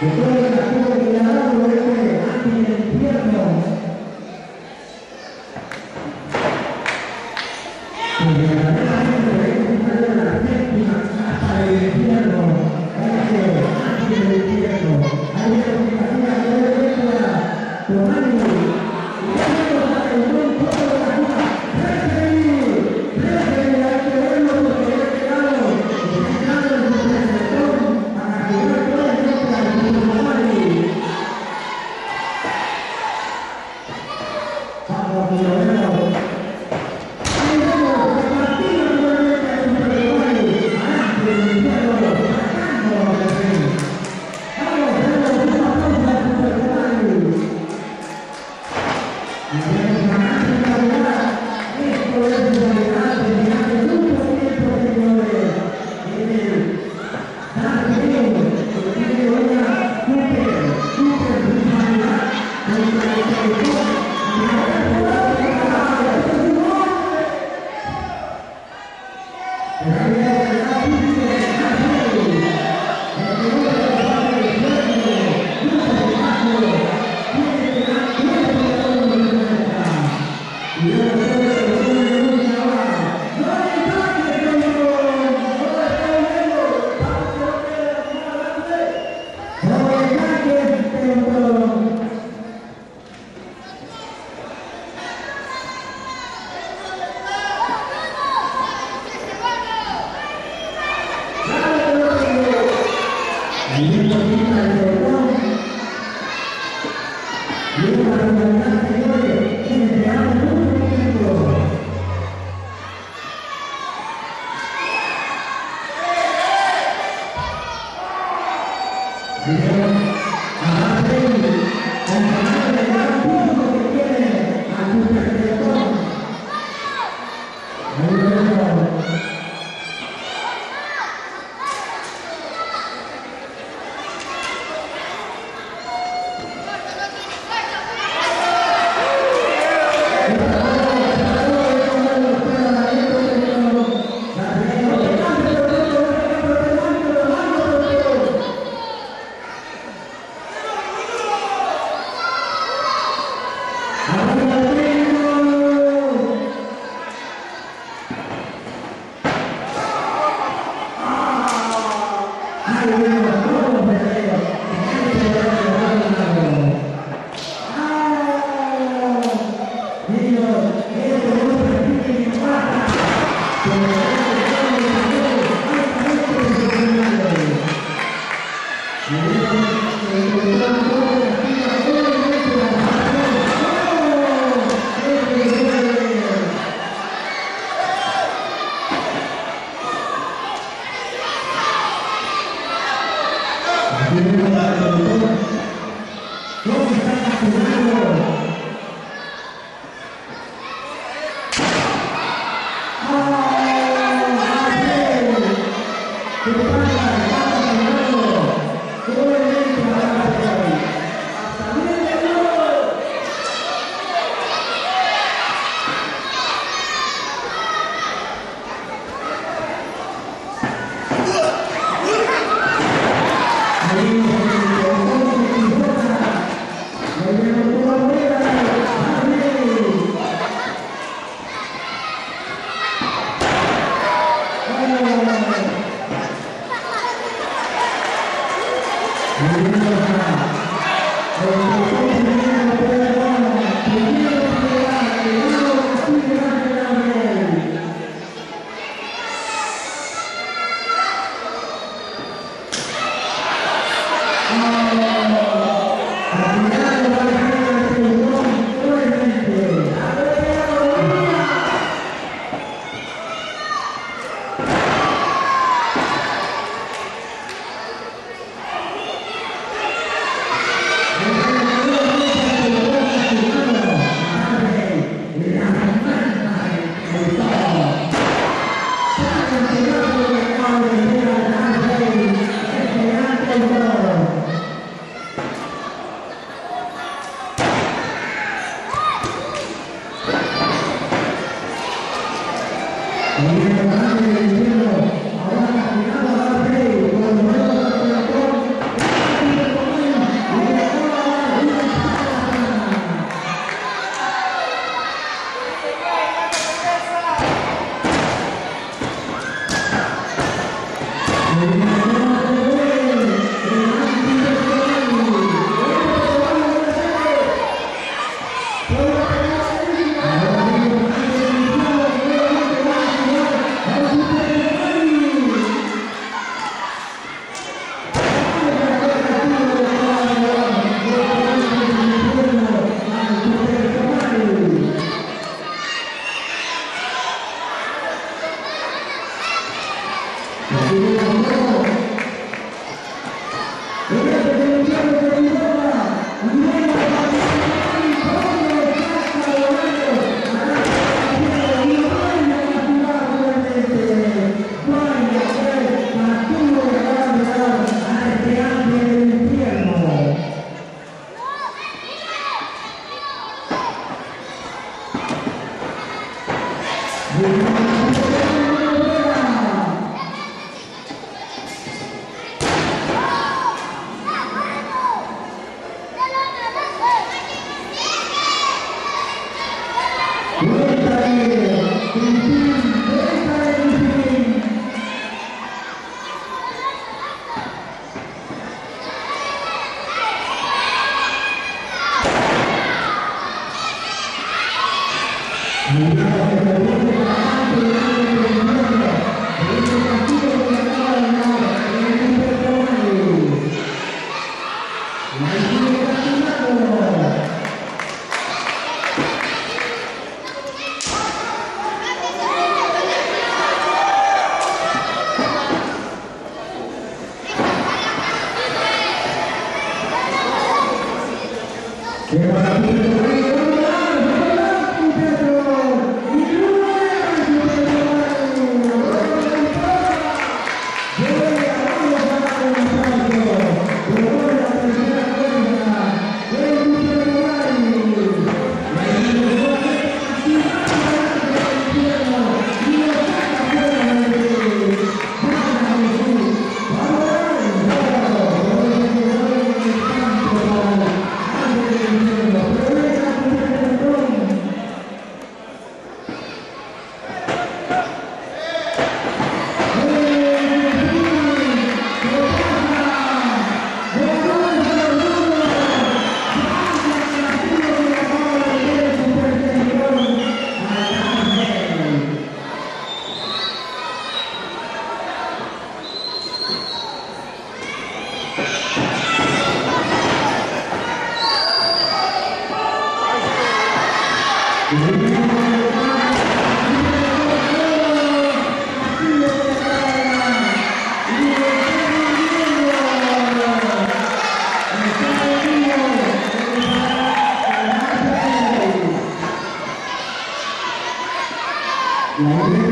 que toda la comunidad lo este antes del infierno. Amen. La